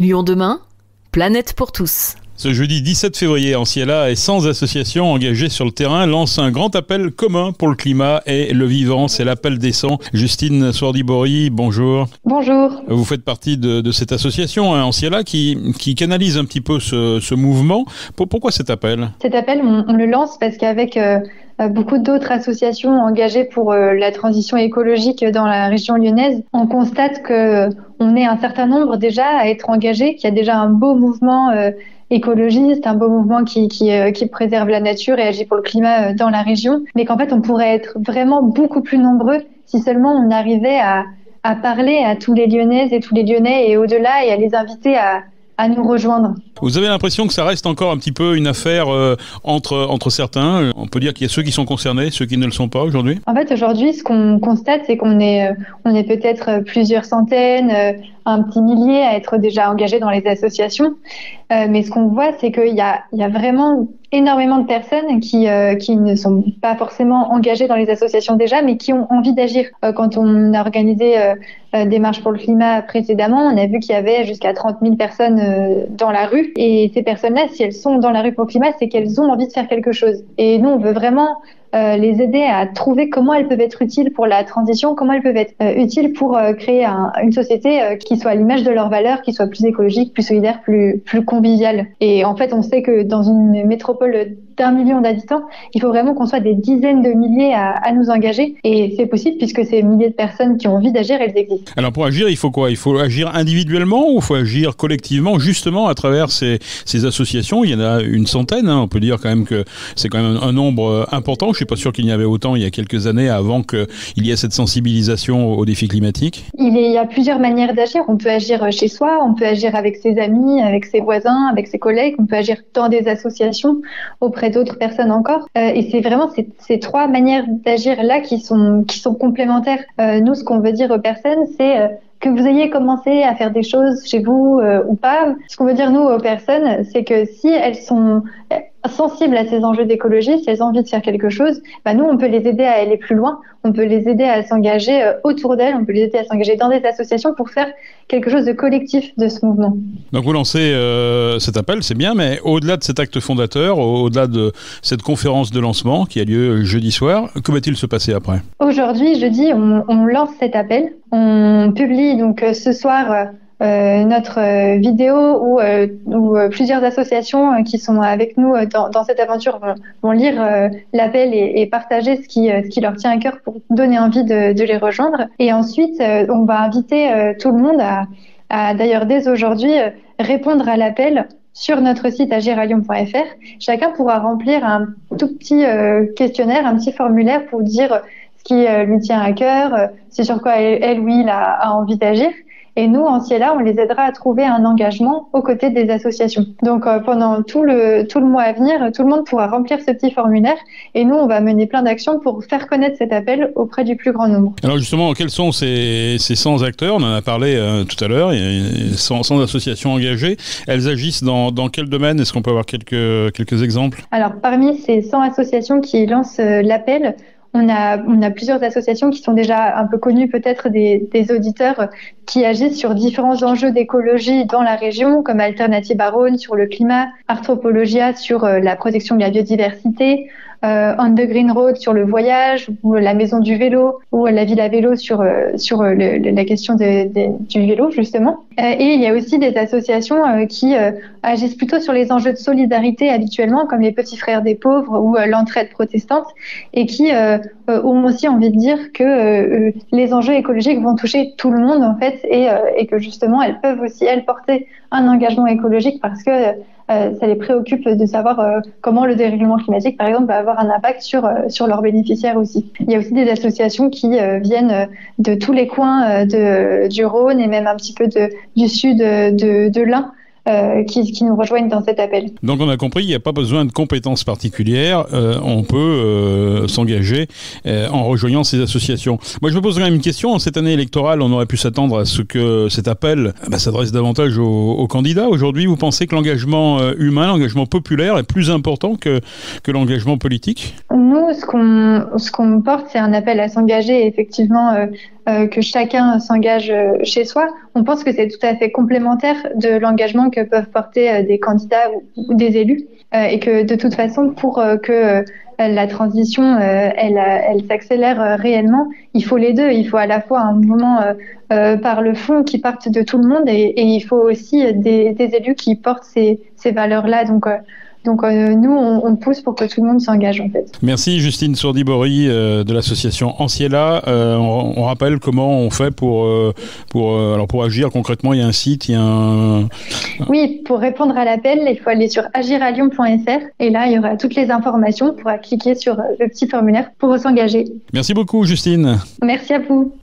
Lyon demain, planète pour tous. Ce jeudi 17 février, Anciela et 100 associations engagées sur le terrain lancent un grand appel commun pour le climat et le vivant. C'est l'appel des 100. Justine Swardibori, bonjour. Bonjour. Vous faites partie de, cette association, hein, Anciela, qui, qui canalise un petit peu ce, mouvement. pourquoi cet appel? Cet appel, on, le lance parce qu'avec euh, beaucoup d'autres associations engagées pour euh, la transition écologique dans la région lyonnaise, on constate que on est un certain nombre déjà à être engagés, qu'il y a déjà un beau mouvement écologiste, un beau mouvement qui, euh, préserve la nature et agit pour le climat euh, dans la région, mais qu'en fait on pourrait être vraiment beaucoup plus nombreux si seulement on arrivait à, à parler à tous les Lyonnaises et tous les Lyonnais et au-delà et à les inviter à, à nous rejoindre. Vous avez l'impression que ça reste encore un petit peu une affaire euh, entre, entre certains On peut dire qu'il y a ceux qui sont concernés, ceux qui ne le sont pas aujourd'hui En fait, aujourd'hui, ce qu'on constate, c'est qu'on est, on est peut-être plusieurs centaines, un petit millier à être déjà engagés dans les associations. Euh, mais ce qu'on voit, c'est qu'il y a, vraiment énormément de personnes qui, euh, qui ne sont pas forcément engagées dans les associations déjà, mais qui ont envie d'agir. Euh, quand on a organisé des marches pour le climat précédemment, on a vu qu'il y avait jusqu'à 30 000 personnes dans la rue. Et ces personnes-là, si elles sont dans la rue pour le climat, c'est qu'elles ont envie de faire quelque chose. Et nous, on veut vraiment euh, les aider à trouver comment elles peuvent être utiles pour la transition, comment elles peuvent être euh, utiles pour euh, créer un, une société qui soit à l'image de leurs valeurs, qui soit plus écologique, plus solidaire, plus, plus conviviale. Et en fait, on sait que dans une métropole d'un million d'habitants, il faut vraiment qu'on soit des dizaines de milliers à, à nous engager. Et c'est possible puisque ces milliers de personnes qui ont envie d'agir, elles existent. Alors pour agir, il faut quoi? Il faut agir individuellement ou il faut agir collectivement, justement à travers ces, ces associations? Il y en a une centaine, hein. on peut dire quand même que c'est quand même un nombre important. Je suis pas sûr qu'il y avait autant il y a quelques années avant qu'il y ait cette sensibilisation aux défis climatiques. Il y a plusieurs manières d'agir. On peut agir chez soi, on peut agir avec ses amis, avec ses voisins, avec ses collègues, on peut agir dans des associations auprès d'autres personnes encore. Euh, et c'est vraiment ces, trois manières d'agir là qui sont qui sont complémentaires. Euh, nous, ce qu'on veut dire aux personnes, c'est euh, que vous ayez commencé à faire des choses chez vous ou pas, ce qu'on veut dire nous aux personnes, c'est que si elles sont sensibles à ces enjeux d'écologie, si elles ont envie de faire quelque chose, bah nous, on peut les aider à aller plus loin, on peut les aider à s'engager euh, autour d'elles, on peut les aider à s'engager dans des associations pour faire quelque chose de collectif de ce mouvement. Donc vous lancez euh, cet appel, c'est bien, mais au-delà de cet acte fondateur, au-delà de cette conférence de lancement qui a lieu jeudi soir, que va-t-il se passer après? Aujourd'hui, jeudi, on, on, lance cet appel. On publie donc euh, ce soir notre euh, vidéo où, euh, où plusieurs associations qui sont avec nous dans, dans cette aventure vont, vont lire l'appel et, et, partager ce qui, ce qui leur tient à cœur pour donner envie de, de les rejoindre. Et ensuite, on va inviter tout le monde à, à d'ailleurs dès aujourd'hui répondre à l'appel sur notre site agiralion.fr. Chacun pourra remplir un tout petit questionnaire, un petit formulaire pour dire ce qui lui tient à cœur, c'est sur quoi elle, ou il a envie d'agir. Et nous, en Ciela, on les aidera à trouver un engagement aux côtés des associations. Donc euh, pendant tout le, tout le mois à venir, tout le monde pourra remplir ce petit formulaire et nous, on va mener plein d'actions pour faire connaître cet appel auprès du plus grand nombre. Alors justement, quels sont ces, ces 100 acteurs? On en a parlé euh, tout à l'heure, il y a 100, 100, associations engagées. Elles agissent dans, dans quel domaine? Est-ce qu'on peut avoir quelques, quelques exemples? Alors parmi ces 100 associations qui lancent euh, l'appel, on a, plusieurs associations qui sont déjà un peu connues peut-être des, auditeurs qui agissent sur différents enjeux d'écologie dans la région, comme Alternative à Rhône sur le climat, Arthropologia sur euh, la protection de la biodiversité, On the Green Road sur le voyage, ou la maison du vélo, ou la ville à vélo sur, euh, sur euh, le, la question de, du vélo, justement. et il y a aussi des associations qui agissent plutôt sur les enjeux de solidarité habituellement, comme les Petits Frères des Pauvres ou l'entraide protestante, et qui ont aussi envie de dire que les enjeux écologiques vont toucher tout le monde, en fait, et, et que justement, elles peuvent aussi, elles, porter un engagement écologique parce que euh, ça les préoccupe de savoir euh, comment le dérèglement climatique, par exemple, va avoir un impact sur, euh, sur leurs bénéficiaires aussi. Il y a aussi des associations qui viennent de tous les coins de, du Rhône et même un petit peu de, du sud de, de l'Ain euh, qui, qui, nous rejoignent dans cet appel. Donc on a compris, il n'y a pas besoin de compétences particulières, euh, on peut euh, s'engager en rejoignant ces associations. Moi je me pose quand même une question, en cette année électorale, on aurait pu s'attendre à ce que cet appel bah, s'adresse davantage aux, aux, candidats. Aujourd'hui, vous pensez que l'engagement humain, l'engagement populaire est plus important que, que l'engagement politique? Nous, ce qu'on ce qu'on porte, c'est un appel à s'engager effectivement que chacun s'engage chez soi. On pense que c'est tout à fait complémentaire de l'engagement que peuvent porter des candidats ou, des élus et que de toute façon, pour que la transition, elle, elle s'accélère réellement, il faut les deux. Il faut à la fois un mouvement par le fond qui parte de tout le monde et, il faut aussi des, élus qui portent ces, valeurs-là. Donc euh, nous, on, pousse pour que tout le monde s'engage en fait. Merci Justine Sourdibori euh, de l'association Anciela. Euh, on, rappelle comment on fait pour, pour, alors pour agir concrètement. Il y a un site, il y a un... Oui, pour répondre à l'appel, il faut aller sur agiralion.fr et là, il y aura toutes les informations. On pourra cliquer sur le petit formulaire pour s'engager. Merci beaucoup Justine. Merci à vous.